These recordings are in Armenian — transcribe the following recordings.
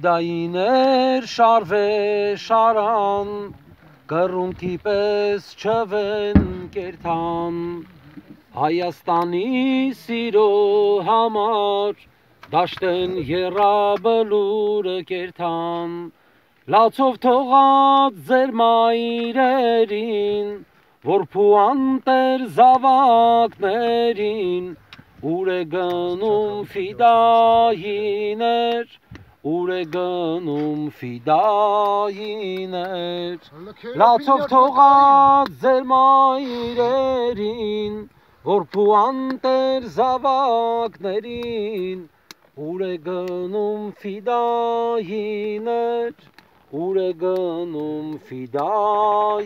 Դայիներ շարվե շարան կռունքի պես չվեն կերթան Հայաստանի սիրո համար դաշտեն երաբլուրը կերթան լացով թողած ձեր մայրերին որ փուանտեր զավակներին ուր է գնում ֆիդայիներ ուր է գնում ֆիդայիներ լացով թողած ձեր մայրերին որ փուանտեր զավակներին ուր է գնում ֆիդայիներ ուր է գնում ֆիդայիներ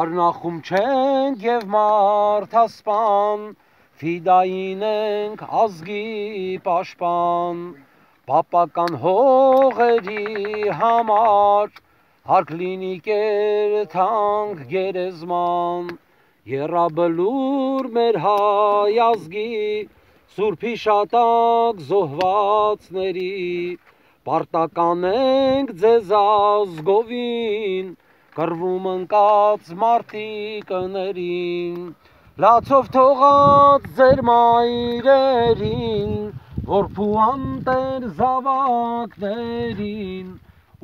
Արնախում չենք եւ մարդասպան ֆիդային ենք ազգի պաշտպան պապական հողերի համար հարկ լինի կերթանք գերեզման երաբլուր մեր հայ ազգի սուրբի շատակ զոհվածների Պարտական ենք ձեզ ազգովին, կրվում ընկած մարդիկներին, լացով թողած ձեր մայրերին, որ փուանտեր զավակներին,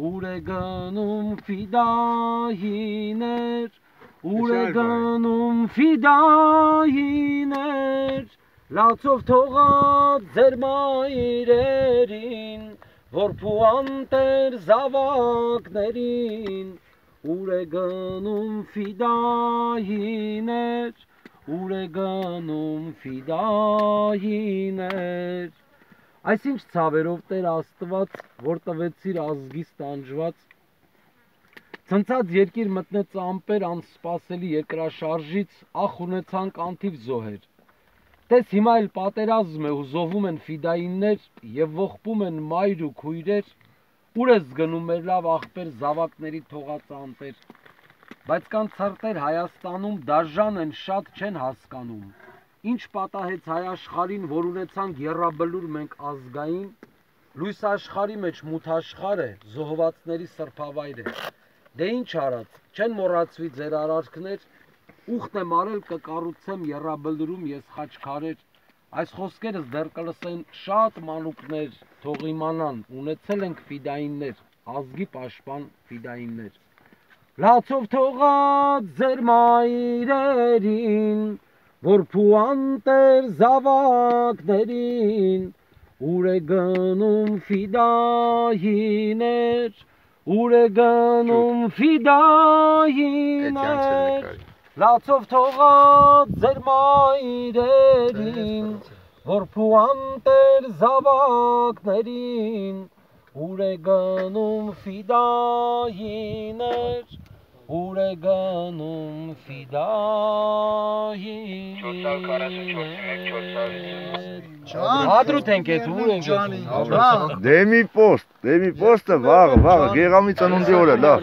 ուր է գնում ֆիդայիներ, ուր է գնում ֆիդայիներ, լացով թողած ձեր մայրերին, որ փուանտեր զավակներին ուր է գնում ֆիդայիներ ուր է գնում ֆիդայիներ այսինչ ցավերով Տեր Աստված որ տվեցիր ազգիս տանջված ցնցած երկիր մտնեց ամպեր անսպասելի երկրաշարժից ախ ունեցանք անթիվ զոհեր Տես հիմա էլ պատերազմ է ու զովում են ֆիդայիններ եւ ողբում են մայր ու քույրեր, ուր ես գնում մեր լավ աղբեր զավակների թողած անտեր։ Բայց կան ցարտեր Հայաստանում դաժան են շատ չեն հասկանում։ Ինչ պատահեց հայ աշխարհին, որ ունեցանք երրաբլուր մենք ազգային, լույս աշխարհի մեջ մութ աշխարհ է, զոհվածների սրբավայր է։ Դե ինչ արած, չեն մոռացվի ձեր արարքներ, ուխտ եմ արել կկառուցեմ երրաբլրում ես խաչքարեր այս խոսքերս դեռ կլսեն շատ մանուկներ թող իմանան ունեցել ենք ֆիդայիններ ազգի պաշտպան ֆիդայիններ լացով թողած ձեր մայրերին որ փուանտեր զավակներին ուր է գնում ֆիդայիներ ուր է գնում ֆիդայիներ լացով թողած ձեր մայրերին, որ փուանտեր զավակներին, ուր է գնում ֆիդայիներ, գնում ֆիդայիներ։ Հադրուտ ենք էդ ուր ենք։ Դեմի պոստ, դեմի պոստը վաղը, վաղը, գեղամի ծնունդի օրը, լավ։